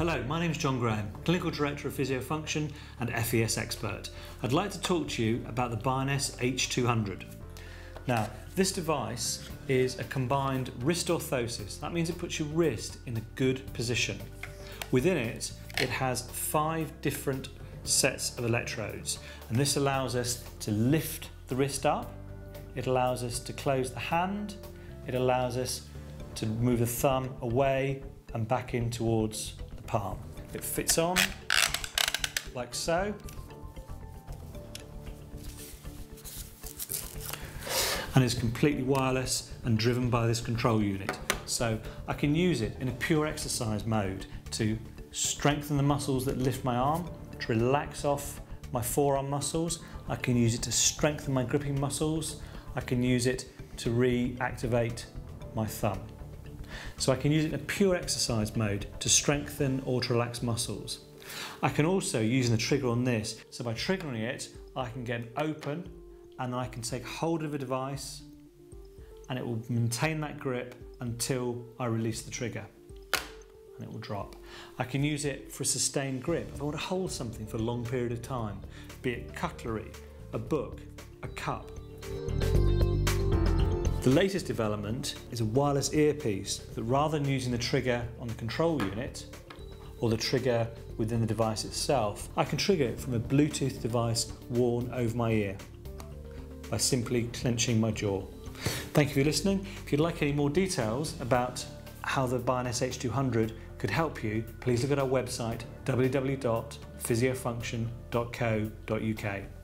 Hello, my name is John Graham, Clinical Director of Physiofunction and FES Expert. I'd like to talk to you about the Bioness H200. Now, this device is a combined wrist orthosis. That means it puts your wrist in a good position. Within it, it has five different sets of electrodes, and this allows us to lift the wrist up, it allows us to close the hand, it allows us to move the thumb away and back in towards palm. It fits on like so. And is completely wireless and driven by this control unit. So I can use it in a pure exercise mode to strengthen the muscles that lift my arm, to relax off my forearm muscles. I can use it to strengthen my gripping muscles. I can use it to reactivate my thumb. So I can use it in a pure exercise mode to strengthen or to relax muscles. I can also, using the trigger on this, so by triggering it, I can get open and I can take hold of a device and it will maintain that grip until I release the trigger and it will drop. I can use it for a sustained grip. If I want to hold something for a long period of time, be it cutlery, a book, a cup. The latest development is a wireless earpiece that rather than using the trigger on the control unit or the trigger within the device itself, I can trigger it from a Bluetooth device worn over my ear by simply clenching my jaw. Thank you for listening. If you'd like any more details about how the Bioness H200 could help you, please look at our website www.physiofunction.co.uk.